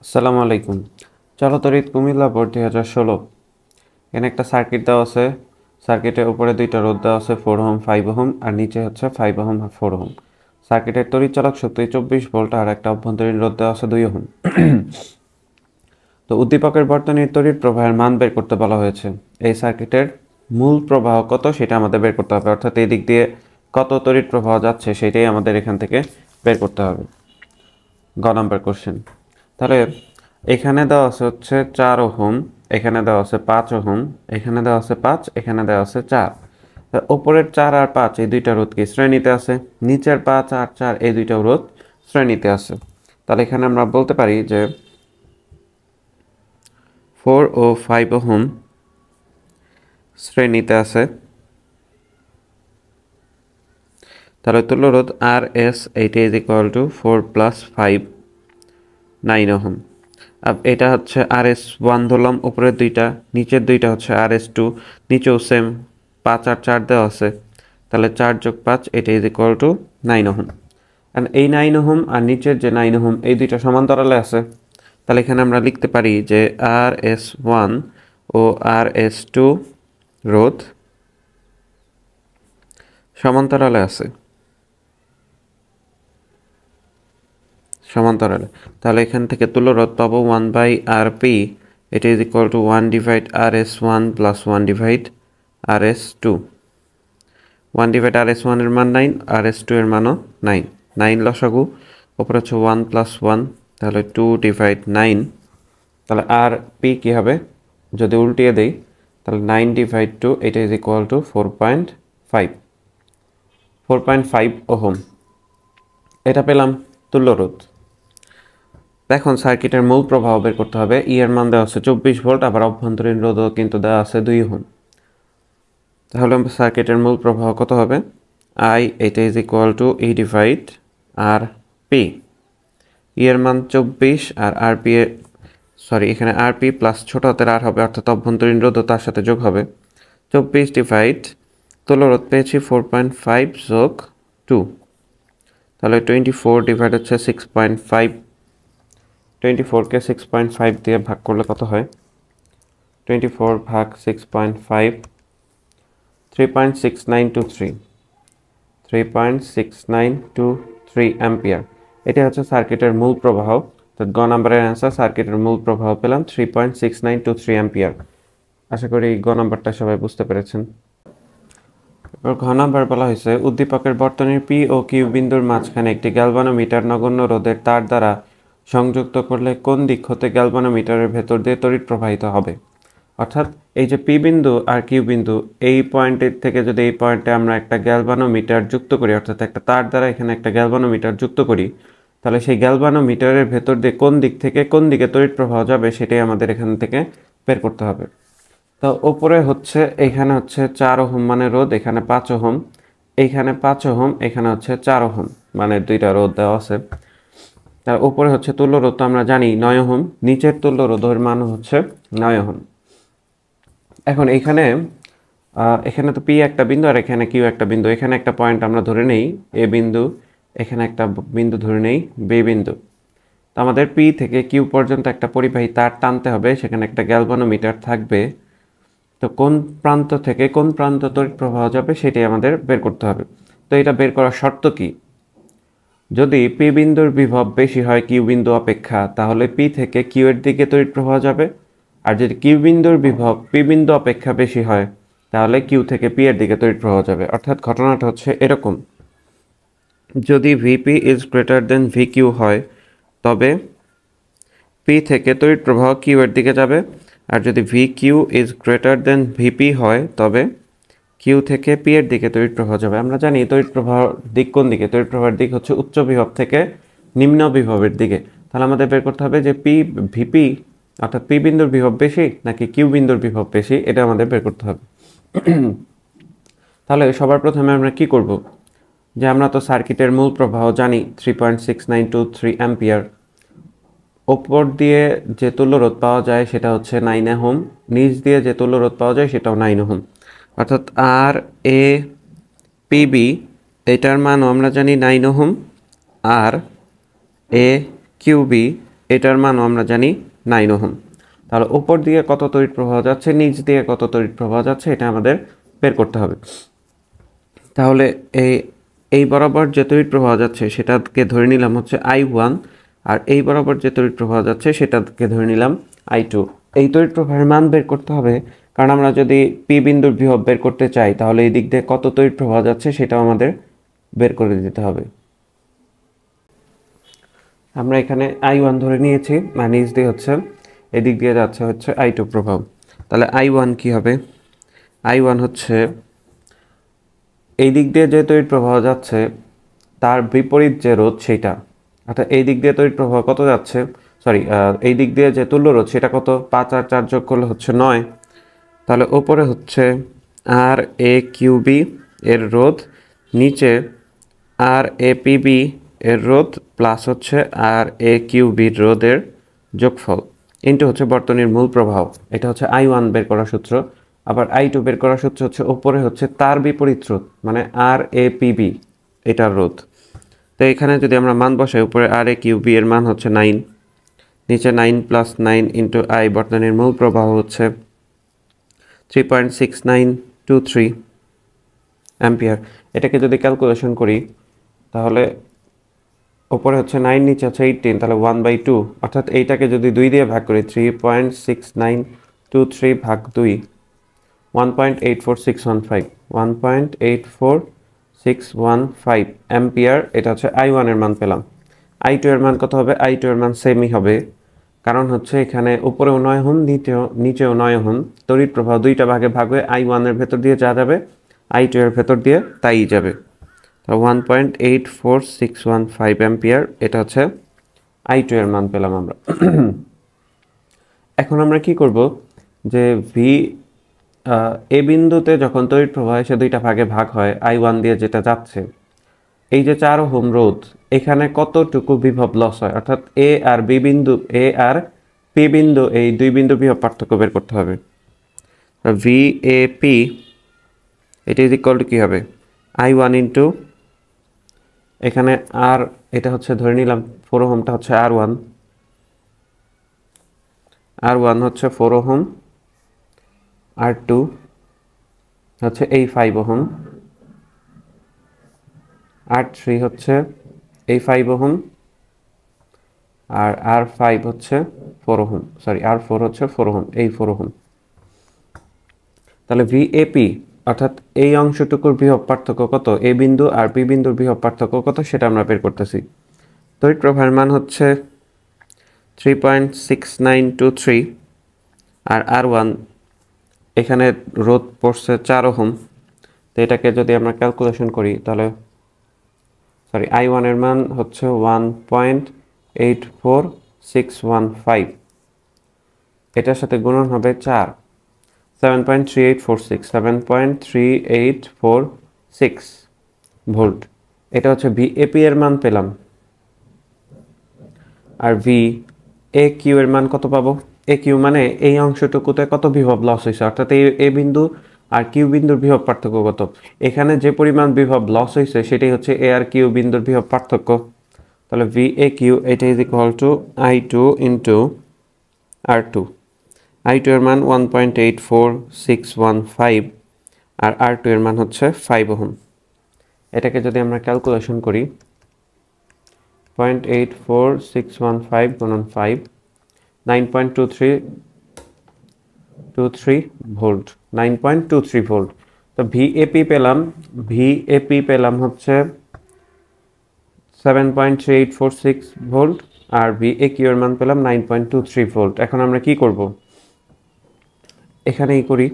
আসসালামু আলাইকুম। চলতরিত কুমিল্লা বোর্ড দুই হাজার ষোলো। এখানে একটা সার্কিট দেওয়া আছে। সার্কিটের উপরে দুইটা রোদ দেওয়া আছে ফোর হোম ফাইভ হোম আর নিচে হচ্ছে ফাইভ হোম আর ফোর হোম সার্কিটের তড়িৎ চালক শক্তি চব্বিশ ভোল্ট আর একটা অভ্যন্তরীণ রোদ দেওয়া আছে দুই হোম তো উদ্দীপকের বর্তনীর তড়িৎ প্রবাহের মান বের করতে বলা হয়েছে। এই সার্কিটের মূল প্রবাহ কত সেটা আমাদের বের করতে হবে। অর্থাৎ এই দিক দিয়ে কত তড়িৎ প্রবাহ যাচ্ছে সেটাই আমাদের এখান থেকে বের করতে হবে। গ নাম্বার কোশ্চেন তাহলে এখানে দেওয়া আছে হচ্ছে চার ওহম, এখানে দেওয়া আছে পাঁচ ওহম, এখানে দেওয়া আছে পাঁচ, এখানে দেওয়া আছে চার। ওপরের চার আর পাঁচ এই দুইটা রোধ কি শ্রেণীতে আছে? নিচের পাঁচ আর চার এই দুইটা রোধ শ্রেণীতে আছে। তাহলে এখানে আমরা বলতে পারি যে ফোর ও ফাইভ ওহম শ্রেণীতে আছে। তাহলে তুল্য রোধ আর এস এইটা is equal to four plus five nine ohm. আব, এটা হচ্ছে আর এস ওয়ান ধরলাম উপরের দুইটা, নিচের দুইটা হচ্ছে আর এস টু, নিচেও সেম পাঁচ আর চার দেওয়া আছে। তাহলে চার যোগ পাঁচ, এটা is equal to nine ohm. And এই নাইন ওহম আর নিচের যে নাইন ওহম, এই দুইটা সমান্তরালে আছে। তাহলে এখানে আমরা লিখতে পারি যে আর এস ওয়ান ও আর এস টু রোধ সমান্তরালে আছে। সমান্তরালে। তাহলে এখান থেকে তুলো তুলরোধ পাবো ওয়ান বাই আর পি এটা is equal to one divide R S one plus one divide R S two one divide R S ওয়ানের মান নাইন আর এস টু এর মানও নাইন নাইন লসাগু, ওপরে হচ্ছে ওয়ান প্লাস ওয়ান তাহলে টু ডিভাইড নাইন তাহলে আর পি কী হবে? যদি উল্টিয়ে দেই, তাহলে নাইন ডিভাইড টু এটা is equal to four point five four point five ohm. এটা পেলাম তুল্যরোধ এখন সার্কিটের মূল প্রভাব বের করতে হবে। ইয়ের মান দেওয়া আছে চব্বিশ ভোল্ট, আবার অভ্যন্তরীণ রোধও কিন্তু দেওয়া আছে দুই হোম তাহলে সার্কিটের মূল প্রবাহ কত হবে? আই এটা is equal to E divide R P E এর মান চব্বিশ আর আর পি এ সরি এখানে আর পি প্লাস ছোট হাতের আর হবে, অর্থাৎ অভ্যন্তরীণ রোধও তার সাথে যোগ হবে। চব্বিশ ডিভাইড তোলো তুলরোধ পেয়েছি ফোর পয়েন্ট ফাইভ যোগ টু তাহলে টোয়েন্টি ফোর ডিভাইড হচ্ছে সিক্স পয়েন্ট ফাইভ টোয়েন্টি ফোরকে সিক্স পয়েন্ট ফাইভ দিয়ে ভাগ করলে কত হয়? টোয়েন্টি ফোর ভাগ six point five three point six nine two three three point six nine two three ampere এটি হচ্ছে সার্কিটের মূল প্রবাহ। তো গ নাম্বারের অ্যান্সার সার্কিটের মূল প্রবাহ পেলাম three point six nine two three আশা করি গ নাম্বারটা সবাই বুঝতে পেরেছেন। এবার ঘ নাম্বার বলা হয়েছে, উদ্দীপকের বর্তনীর পি ও কিউ বিন্দুর মাঝখানে একটি গ্যালভানোমিটার নগণ্য রোধের তার দ্বারা সংযুক্ত করলে কোন দিক হতে গ্যালভানোমিটারের ভেতর দিয়ে তড়িৎ প্রবাহিত হবে? অর্থাৎ এই যে পি বিন্দু আর কিউ বিন্দু, এই পয়েন্টের থেকে যদি এই পয়েন্টে আমরা একটা গ্যালভানোমিটার যুক্ত করি, অর্থাৎ একটা তার দ্বারা এখানে একটা গ্যালভানোমিটার যুক্ত করি, তাহলে সেই গ্যালভানোমিটারের ভেতর দিয়ে কোন দিক থেকে কোন দিকে তড়িৎ প্রবাহ যাবে সেটাই আমাদের এখান থেকে বের করতে হবে। তো ওপরে হচ্ছে, এখানে হচ্ছে চার ওহম মানে রোদ এখানে পাঁচ ওহম এইখানে পাঁচ ওহম, এখানে হচ্ছে চার ওহম মানে দুইটা রোদ দেওয়া আছে। তার উপরে হচ্ছে তুল্য রোদ তো আমরা জানি নয় ওহম নিচের তুল্য রোধের মান হচ্ছে নয় ওহম এখন এখানে এখানে তো পি একটা বিন্দু আর এখানে কিউ একটা বিন্দু। এখানে একটা পয়েন্ট আমরা ধরে নেই এ বিন্দু, এখানে একটা বিন্দু ধরে নেই বে বিন্দু। তো আমাদের পি থেকে কিউ পর্যন্ত একটা পরিবাহী তার টানতে হবে, সেখানে একটা গ্যালভানোমিটার থাকবে। তো কোন প্রান্ত থেকে কোন প্রান্ত তড়িৎ প্রবাহ যাবে সেটাই আমাদের বের করতে হবে। তো এটা বের করার শর্ত কি? যদি পি বিন্দুর বিভব বেশি হয় কিউ বিন্দু অপেক্ষা, তাহলে পি থেকে কিউ এর দিকে তড়িৎ প্রবাহ যাবে। আর যদি কিউ বিন্দুর বিভব পি বিন্দু অপেক্ষা বেশি হয়, তাহলে কিউ থেকে পি এর দিকে তড়িৎ প্রবাহ যাবে। অর্থাৎ ঘটনাটা হচ্ছে এরকম। যদি VP is greater than V Q হয়, তবে পি থেকে তড়িৎ প্রবাহ কিউ এর দিকে যাবে। আর যদি V Q is greater than VP হয়, তবে কিউ থেকে পি এর দিকে তড়িৎ প্রবাহ যাবে। আমরা জানি তড়িৎ প্রবাহ দিক কোন দিকে? তড়িৎ প্রবাহের দিক হচ্ছে উচ্চ বিভব থেকে নিম্ন বিভবের দিকে। তাহলে আমাদের বের করতে হবে যে পি ভিপি অর্থাৎ পি বিন্দুর বিভব বেশি নাকি কিউ বিন্দুর বিভব বেশি, এটা আমাদের বের করতে হবে। তাহলে সবার প্রথমে আমরা কি করব? যে আমরা তো সার্কিটের মূল প্রবাহ জানি three point six nine two three ampere ওপর দিয়ে যে তুল্যরোধ পাওয়া যায় সেটা হচ্ছে নাইন হোম নিচ দিয়ে যে তুল্যরোধ পাওয়া যায় সেটাও নাইন হোম অর্থাৎ আর, এ পিবি এটার মানও আমরা জানি নাইন হোম আর, এ কিউবি এটার মানও আমরা জানি নাইন ওহম। তাহলে উপর দিকে কত তড়িৎ প্রবাহ যাচ্ছে, নিচ দিকে কত তড়িৎ প্রবাহ যাচ্ছে, এটা আমাদের বের করতে হবে। তাহলে এই এই বরাবর যে তড়িৎ প্রবাহ যাচ্ছে, সেটাকে ধরে নিলাম হচ্ছে আই ওয়ান, আর এই বরাবর যে তড়িৎ প্রবাহ যাচ্ছে, সেটাকে ধরে নিলাম আই টু। এই তড়িৎ প্রবাহের মান বের করতে হবে কারণ আমরা যদি পি বিন্দুর বিভব বের করতে চাই, তাহলে এই দিক দিয়ে কত তড়িৎ প্রবাহ যাচ্ছে সেটাও আমাদের বের করে দিতে হবে। আমরা এখানে আই ওয়ান ধরে নিয়েছি মানে নিচ দিয়ে হচ্ছে, এদিক দিয়ে যাচ্ছে হচ্ছে আই টু প্রভাব। তাহলে আই ওয়ান কী হবে? আই ওয়ান হচ্ছে, এই দিক দিয়ে যে তড়িৎ প্রবাহ যাচ্ছে, তার বিপরীত যে রোধ সেইটা অর্থাৎ এই দিক দিয়ে তড়িৎ প্রবাহ কত যাচ্ছে? সরি এই দিক দিয়ে যে তুল্য রোধ সেটা কত? পাঁচ আর চার যোগ করলে হচ্ছে নয়। তাহলে ওপরে হচ্ছে আর এ কিউবি এর রোধ, নিচে আর এ পিবি এর রোধ প্লাস হচ্ছে আর এ কিউবির রোধের যোগফল। ইন্টু হচ্ছে বর্তনীর মূল প্রভাব এটা হচ্ছে আই ওয়ান বের করার সূত্র। আবার আই টু বের করার সূত্র হচ্ছে ওপরে হচ্ছে তার বিপরীত রোধ মানে আর এ পিবি এটার রোধ। তো এখানে যদি আমরা মান বসাই, উপরে আর এ কিউবি এর মান হচ্ছে নাইন নিচে nine plus nine into I বর্তনীর মূল প্রবাহ হচ্ছে three point six nine two three ampere এটাকে যদি ক্যালকুলেশন করি, তাহলে ওপরে হচ্ছে নাইন নিচে হচ্ছে এইটিন তাহলে ওয়ান বাই টু অর্থাৎ এইটাকে যদি দুই দিয়ে ভাগ করি three point six nine two three ভাগ দুই one point eight four six one five one point eight four six one five ampere এটা হচ্ছে আই ওয়ানের মান পেলাম। আই টু এর মান কত হবে? আই টু এর মান সেমই হবে। কারণ হচ্ছে এখানে উপরেও নয় হন, নিচেও নিচেও নয় হন। তড়িৎ প্রবাহ দুইটা ভাগে ভাগ হয়ে আই ওয়ানের ভেতর দিয়ে যা যাবে আই টু এর ভেতর দিয়ে তাই যাবে। তো one point eight four six one five ampere এটা হচ্ছে আই টু এর মান পেলাম আমরা। এখন আমরা কি করব? যে ভি এ বিন্দুতে যখন তড়িৎ প্রবাহ সে দুইটা ভাগে ভাগ হয় আই ওয়ান দিয়ে যেটা যাচ্ছে এই যে চার হোম রোধ এখানে কতটুকু বিভব লস হয়? অর্থাৎ এ আর বি বিন্দু এ আর পি বিন্দু, এই দুই বিন্দু বিভব পার্থক্য বের করতে হবে। ভি এ পি এটি ইজ ইকুয়াল টু কী হবে? আই ওয়ান ইন্টু এখানে আর এটা হচ্ছে ধরে নিলাম ফোর হোমটা হচ্ছে আর ওয়ান আর ওয়ান হচ্ছে ফোর হোম আর টু হচ্ছে এই ফাইভ ওহম আর থ্রি হচ্ছে এই ফাইভ ওহম, আর আর ফাইভ হচ্ছে four ohm sorry R four হচ্ছে ফোর ওহম, এই ফোর ওহম। তাহলে ভিএপি অর্থাৎ এই অংশটুকুর বৃহৎ পার্থক্য কত? এ বিন্দু আর পি বিন্দুর বৃহৎ পার্থক্য কত? সেটা আমরা বের করতেছি। তড়িৎ প্রবাহের মান হচ্ছে three point six nine two three আর আর ওয়ান এখানে রোদ পড়ছে চার ওহম। তো এটাকে যদি আমরা ক্যালকুলেশন করি, তাহলে সরি আই ওয়ানের মান হচ্ছে one point eight four six one five এটার সাথে গুণন হবে চার। Seven point three eight four six seven point three eight four six volt. এটা হচ্ছে ভি এপি এর মান পেলাম। আর ভি এ কিউ এর মান কত পাবো? এ কিউ মানে এই অংশটুকুতে কত বিভব লস হয়েছে। অর্থাৎ এই এ বিন্দু আর কিউ বিন্দুর বিভব পার্থক্য কত? এখানে যে পরিমাণ বিভব লস হয়েছে সেটাই হচ্ছে এ আর কিউ বিন্দুর বিভব পার্থক্য। তাহলে ভি এ কিউ এটা is equal to I two into R two I two এর মান one point eight four six one five আর আর টু এর মান হচ্ছে ফাইভ ওহম। এটাকে যদি আমরা ক্যালকুলেশন করি point eight four six one five গুণন five nine point two three two three volt nine point two three volt. তো ভিএপি পেলাম। ভিএপি পেলাম হচ্ছে seven point three eight four six volt আর ভিএ কিউর মান পেলাম nine point two three volt. এখন আমরা কি করব? এখানেই করি।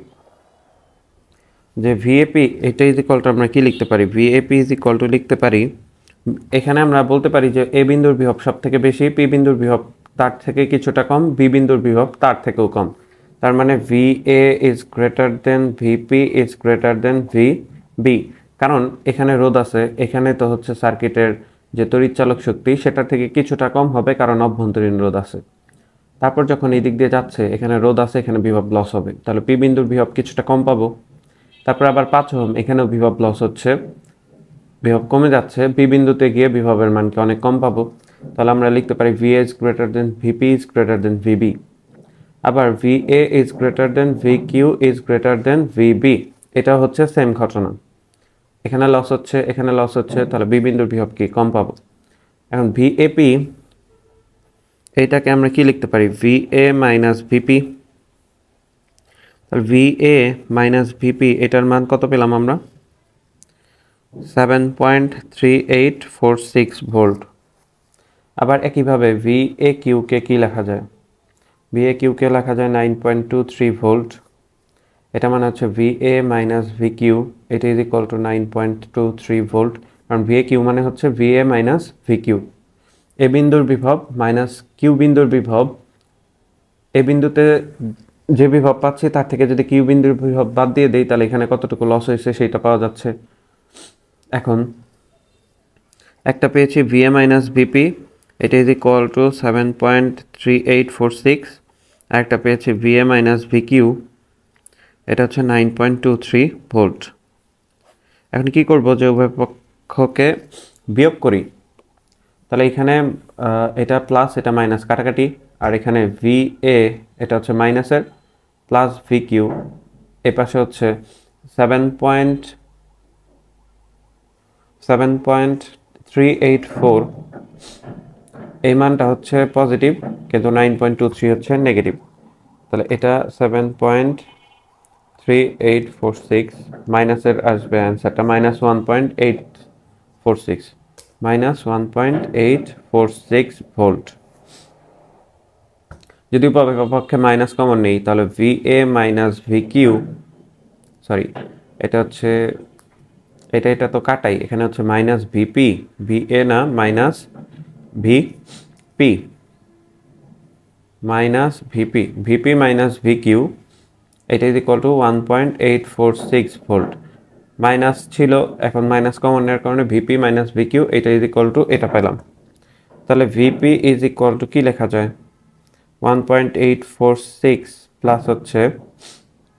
যে ভিএপি এটা ইজ ইকল টু আমরা কি লিখতে পারি? ভিএপি ইজ ইকল টু লিখতে পারি। এখানে আমরা বলতে পারি যে এ বিন্দুর বিভব সব থেকে বেশি পি বিন্দুর বিভব তার থেকে কিছুটা কম বি বিন্দুর বিভব তার থেকেও কম। তার মানে V A is greater than VP is greater than V B কারণ এখানে রোদ আছে, এখানে তো হচ্ছে সার্কিটের যে তড়িৎচালক শক্তি সেটার থেকে কিছুটা কম হবে কারণ অভ্যন্তরীণ রোদ আছে। তারপর যখন এই দিক দিয়ে যাচ্ছে, এখানে রোদ আছে, এখানে বিভব লস হবে। তাহলে পি বিন্দুর বিভব কিছুটা কম পাবো। তারপর আবার পাঁচ হোম এখানেও বিভব লস হচ্ছে। বিভব কমে যাচ্ছে বি বিন্দুতে গিয়ে বিভবের মানকে অনেক কম পাবো। তাহলে আমরা লিখতে পারি V is greater than VP is greater than VB আবার V A is greater than V Q is greater than V B এটা হচ্ছে সেম ঘটনা। এখানে লস হচ্ছে, এখানে লস হচ্ছে, তাহলে বি বিন্দুর বিভব কি? কম পাবো। এখন ভি এপি এইটাকে আমরা কি লিখতে পারি? ভি এ মাইনাস ভিপি তাহলে ভি এ মাইনাস ভিপি এটার মান কত পেলাম আমরা? Seven point three eight four six volt আবার একইভাবে ভি এ কিউকে কী লেখা যায়? ভি এ কিউকে লেখা যায় nine point two three volt এটা মানে হচ্ছে V A minus V Q এটা is equal to nine point two three volt কারণ ভি এ কিউ মানে হচ্ছে V A minus V Q A বিন্দুর বিভব মাইনাস কিউ বিন্দুর বিভব। এ বিন্দুতে যে বিভব পাচ্ছি, তার থেকে যদি কিউ বিন্দুর বিভব বাদ দিয়ে দেই, তাহলে এখানে কতটুকু লস হয়েছে সেইটা পাওয়া যাচ্ছে। এখন, একটা পেয়েছি VA minus VP three eight four six আর একটা পেয়েছি ভিএ মাইনাস ভিকিউ এটা হচ্ছে nine point two three volt এখন কী করব যে উভয় পক্ষকে বিয়োগ করি? তাহলে এখানে এটা প্লাস এটা মাইনাস কাটাকাটি। আর এখানে ভি এ এটা হচ্ছে মাইনাসের প্লাস ভি কিউ এ পাশে হচ্ছে seven point seven point three eight four এই মানটা হচ্ছে পজিটিভ, কিন্তু নাইন পয়েন্ট টু থ্রি হচ্ছে নেগেটিভ তাহলে এটা seven point three eight four six মাইনাসের আসবে অ্যান্সারটা minus one point eight four six minus one point eight four six volt. যদি পক্ষে মাইনাস কমন নেই, তাহলে V A minus V Q sorry এটা হচ্ছে, এটা এটা তো কাটাই, এখানে হচ্ছে মাইনাস ভিপি ভি এ না মাইনাস ভি কিউ এটা is equal to one point eight four six volt minus ছিল, এখন মাইনাস কমন নেওয়ার কারণে ভিপি মাইনাস ভি কিউ এটা ইজ ইকুয়াল টু এটা পেলাম। তাহলে ভিপি ইজ ইকুয়াল টু কী লেখা যায়? One point eight four six plus হচ্ছে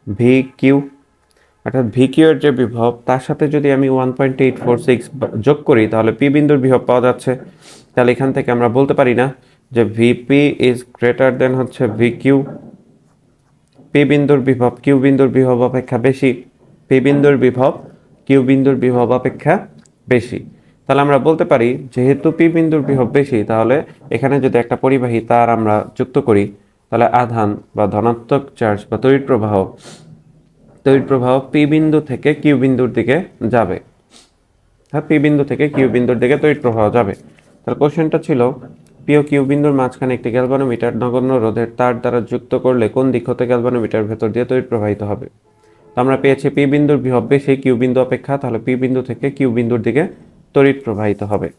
ভি কিউ অর্থাৎ ভি কিউ যে বিভব, তার সাথে যদি আমি one point eight four six যোগ করি, তাহলে পি বিন্দুর বিভব পাওয়া যাচ্ছে। তাহলে এখান থেকে আমরা বলতে পারি না যে ভিপি ইজ গ্রেটার দেন হচ্ছে ভি কিউ পি বিন্দুর বিভব কিউ বিন্দুর বিভব অপেক্ষা বেশি। পি বিন্দুর বিভব কিউ বিন্দুর বিভব অপেক্ষা বেশি। তাহলে আমরা বলতে পারি, যেহেতু পি বিন্দুর বিভব বেশি, তাহলে এখানে যদি একটা পরিবাহী তার আমরা যুক্ত করি, তাহলে আধান বা ধনাত্মক চার্জ বা তড়িৎ প্রবাহ তড়িৎ প্রবাহ পি বিন্দু থেকে কিউ বিন্দুর দিকে যাবে। হ্যাঁ পি বিন্দু থেকে কিউ বিন্দুর দিকে তড়িৎ প্রবাহ যাবে। তাহলে কোশ্চেনটা ছিল পিও কিউ বিন্দুর মাঝখানে একটি গ্যালভানোমিটার নগণ্য রোধের তার দ্বারা যুক্ত করলে কোন দিক হতে গ্যালভানোমিটার ভেতর দিয়ে তড়িৎ প্রবাহিত হবে? তো আমরা পেয়েছি পি বিন্দুর বিভব বেশি কিউ বিন্দু অপেক্ষা, তাহলে পি বিন্দু থেকে কিউ বিন্দুর দিকে তড়িৎ প্রবাহিত হবে।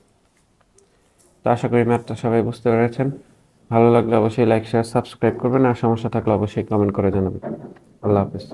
তো আশা করি ম্যাপটা সবাই বুঝতে পেরেছেন। ভালো লাগলে অবশ্যই লাইক, শেয়ার, সাবস্ক্রাইব করবেন, আর সমস্যা থাকলে অবশ্যই কমেন্ট করে জানাবেন। আল্লাহ হাফিজ।